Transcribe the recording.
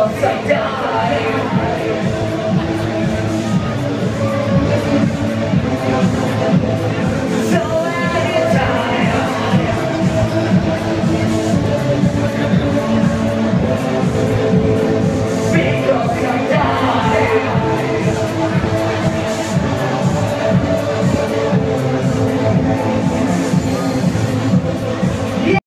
upside down.